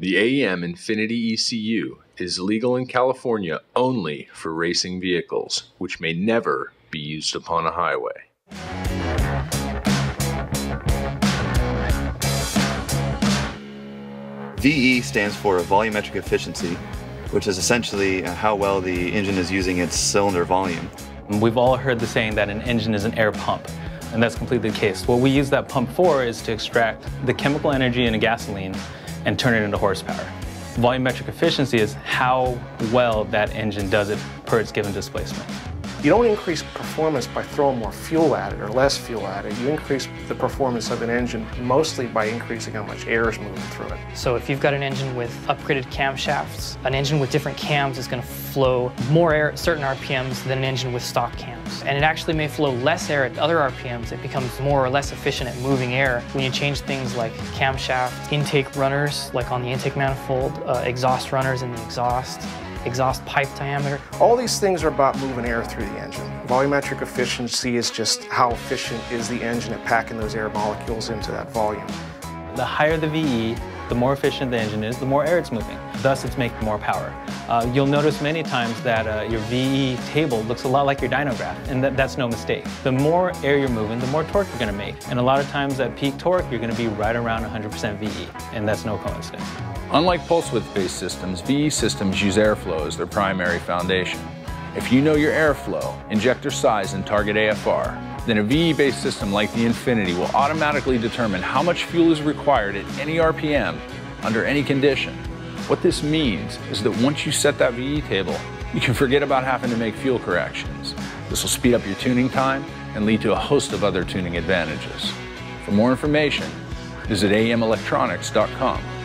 The AEM Infinity ECU is legal in California only for racing vehicles, which may never be used upon a highway. VE stands for volumetric efficiency, which is essentially uh, how well the engine is using its cylinder volume. We've all heard the saying that an engine is an air pump, and that's completely the case. What we use that pump for is to extract the chemical energy in a gasoline and turn it into horsepower. Volumetric efficiency is how well that engine does it per its given displacement. You don't increase performance by throwing more fuel at it or less fuel at it. You increase the performance of an engine mostly by increasing how much air is moving through it. So if you've got an engine with upgraded camshafts, an engine with different cams is going to flow more air at certain RPMs than an engine with stock cams. And it actually may flow less air at other RPMs. It becomes more or less efficient at moving air when you change things like camshaft, intake runners, like on the intake manifold, uh, exhaust runners in the exhaust, exhaust pipe diameter. All these things are about moving air through the engine. Volumetric efficiency is just how efficient is the engine at packing those air molecules into that volume. The higher the VE, the more efficient the engine is, the more air it's moving. Thus, it's making more power. Uh, you'll notice many times that uh, your VE table looks a lot like your dyno graph, and that, that's no mistake. The more air you're moving, the more torque you're going to make. And a lot of times at peak torque, you're going to be right around 100% VE, and that's no coincidence. Unlike pulse width-based systems, VE systems use airflow as their primary foundation. If you know your airflow, injector size, and target AFR, then a VE-based system like the Infinity will automatically determine how much fuel is required at any RPM under any condition. What this means is that once you set that VE table, you can forget about having to make fuel corrections. This will speed up your tuning time and lead to a host of other tuning advantages. For more information, visit aemelectronics.com.